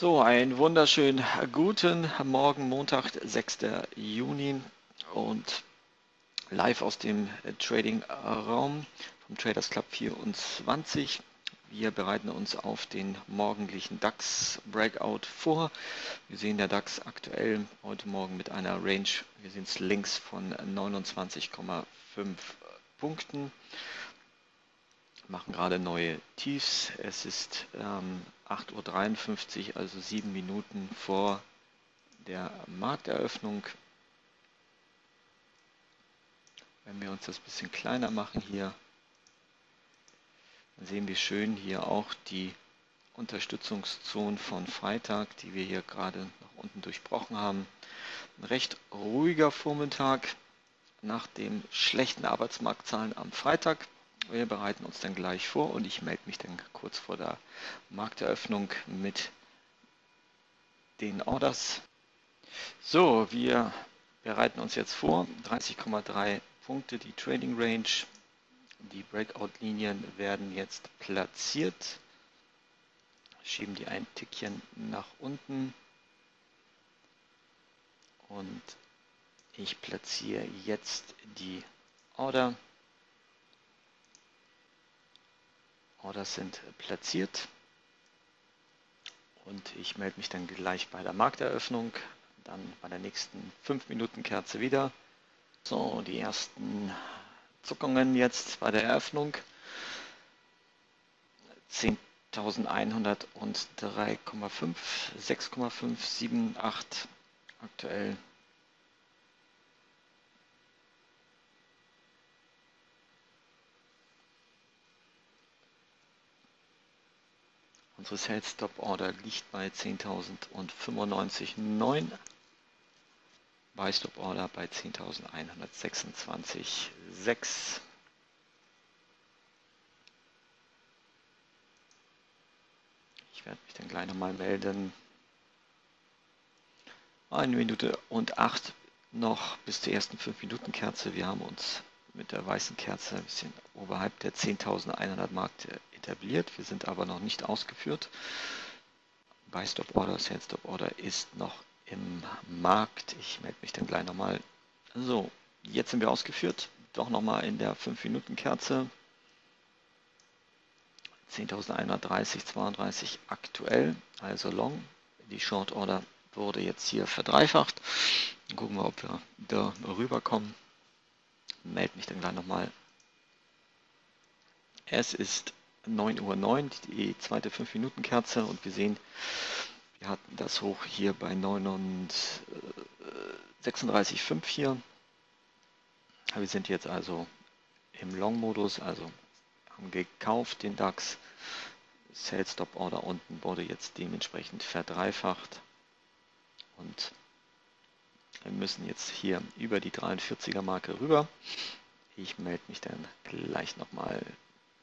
So, einen wunderschönen guten Morgen, Montag, 6. Juni und live aus dem Trading-Raum vom Traders Club 24. Wir bereiten uns auf den morgendlichen DAX-Breakout vor. Wir sehen der DAX aktuell heute Morgen mit einer Range, wir sehen es links von 29,5 Punkten machen gerade neue Tiefs. Es ist ähm, 8.53 Uhr, also sieben Minuten vor der Markteröffnung. Wenn wir uns das ein bisschen kleiner machen hier, dann sehen wir schön hier auch die Unterstützungszone von Freitag, die wir hier gerade nach unten durchbrochen haben. Ein recht ruhiger Vormittag nach den schlechten Arbeitsmarktzahlen am Freitag. Wir bereiten uns dann gleich vor und ich melde mich dann kurz vor der Markteröffnung mit den Orders. So, wir bereiten uns jetzt vor. 30,3 Punkte, die Trading Range. Die Breakout-Linien werden jetzt platziert. Schieben die ein Tickchen nach unten. Und ich platziere jetzt die Order. Orders sind platziert und ich melde mich dann gleich bei der Markteröffnung, dann bei der nächsten 5 Minuten Kerze wieder. So, die ersten Zuckungen jetzt bei der Eröffnung. 10.103,5, 6,5, 7, 8 aktuell Unsere Sales Stop Order liegt bei 10.095,9. Buy Stop Order bei 10.126,6. Ich werde mich dann gleich nochmal melden. Eine Minute und acht noch bis zur ersten 5 Minuten Kerze. Wir haben uns mit der weißen Kerze ein bisschen oberhalb der 10.100 Mark etabliert. Wir sind aber noch nicht ausgeführt. Buy Stop Order, Sell Stop Order ist noch im Markt. Ich melde mich dann gleich nochmal. So, jetzt sind wir ausgeführt. Doch nochmal in der 5-Minuten-Kerze. 10.130, 32 aktuell, also Long. Die Short Order wurde jetzt hier verdreifacht. gucken wir, ob wir da rüberkommen. Melde mich dann gleich nochmal. Es ist 9.09 Uhr, die zweite 5-Minuten-Kerze und wir sehen, wir hatten das hoch hier bei 36,5 hier. Wir sind jetzt also im Long-Modus, also haben gekauft den DAX. Sell Stop Order unten wurde jetzt dementsprechend verdreifacht und wir müssen jetzt hier über die 43er Marke rüber. Ich melde mich dann gleich nochmal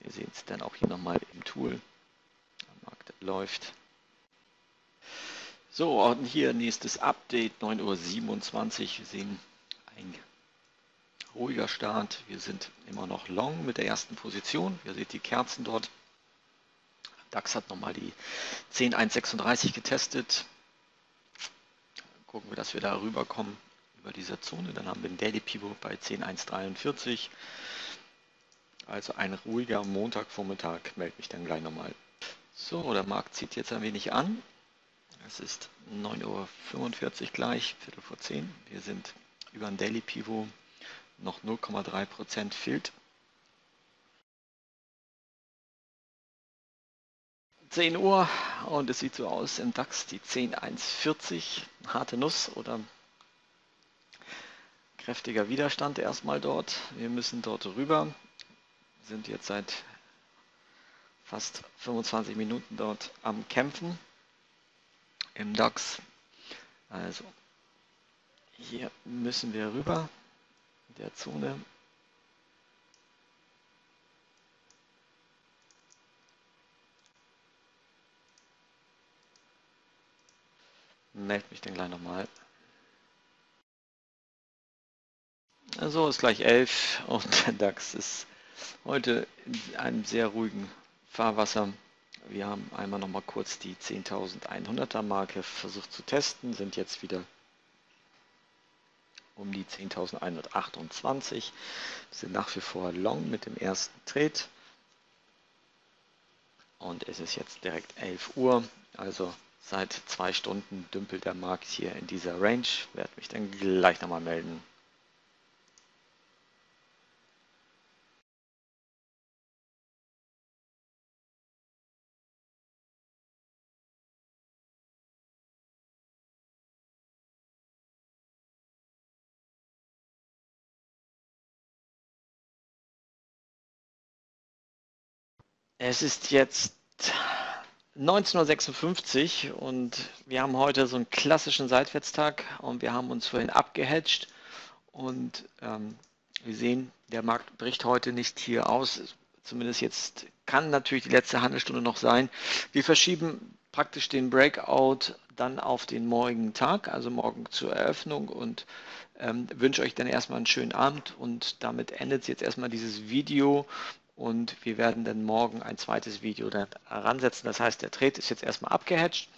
wir sehen es dann auch hier nochmal im Tool. Der Markt läuft. So, und hier nächstes Update, 9.27 Uhr. Wir sehen ein ruhiger Start. Wir sind immer noch long mit der ersten Position. Ihr seht die Kerzen dort. DAX hat nochmal die 10.136 getestet. Gucken wir, dass wir da rüberkommen über diese Zone. Dann haben wir den Daily Pivot bei 10.143. Also ein ruhiger Montagvormittag, melde mich dann gleich nochmal. So, der Markt zieht jetzt ein wenig an. Es ist 9.45 Uhr gleich, Viertel vor 10. Wir sind über ein Daily Pivot noch 0,3% fehlt. 10 Uhr und es sieht so aus im DAX die 10.140, harte Nuss oder kräftiger Widerstand erstmal dort. Wir müssen dort rüber sind jetzt seit fast 25 Minuten dort am Kämpfen im DAX. Also hier müssen wir rüber in der Zone. Meld mich dann gleich nochmal. So ist gleich 11 und der DAX ist heute in einem sehr ruhigen Fahrwasser. Wir haben einmal noch mal kurz die 10.100er Marke versucht zu testen, sind jetzt wieder um die 10.128, sind nach wie vor long mit dem ersten Trade. Und es ist jetzt direkt 11 Uhr, also seit zwei Stunden dümpelt der Markt hier in dieser Range. Werde mich dann gleich nochmal melden. Es ist jetzt 19.56 Uhr und wir haben heute so einen klassischen Seitwärtstag und wir haben uns vorhin abgehatcht und ähm, wir sehen, der Markt bricht heute nicht hier aus. Zumindest jetzt kann natürlich die letzte Handelsstunde noch sein. Wir verschieben praktisch den Breakout dann auf den morgigen Tag, also morgen zur Eröffnung und ähm, wünsche euch dann erstmal einen schönen Abend und damit endet jetzt erstmal dieses Video und wir werden dann morgen ein zweites Video dann heransetzen. Das heißt, der Trade ist jetzt erstmal abgehatcht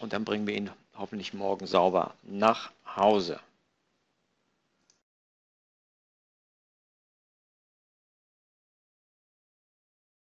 und dann bringen wir ihn hoffentlich morgen sauber nach Hause.